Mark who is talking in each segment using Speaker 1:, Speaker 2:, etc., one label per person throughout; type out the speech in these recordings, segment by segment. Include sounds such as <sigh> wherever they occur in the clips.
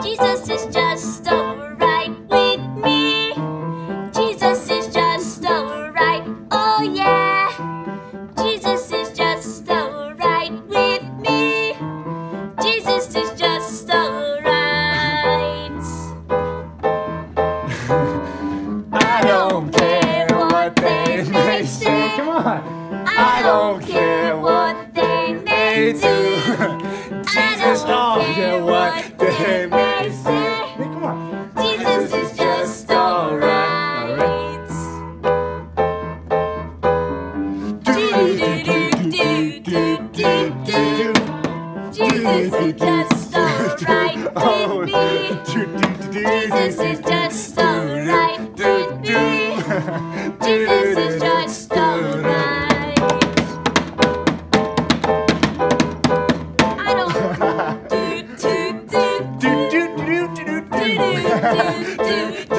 Speaker 1: Jesus is just alright with me. Jesus is just alright, oh yeah. Jesus is just alright with me. Jesus is just alright. <laughs>
Speaker 2: I don't care what they may say. Come on.
Speaker 1: I don't care what they may do. <laughs>
Speaker 2: just alright with me. Jesus is just
Speaker 1: alright
Speaker 2: with me.
Speaker 1: Jesus is just alright. I don't do do do do do do do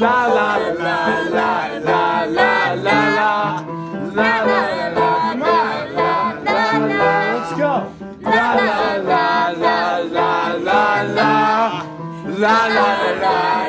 Speaker 1: la la la la la la la la la la la la la la let's go la la la la la la
Speaker 2: la la la la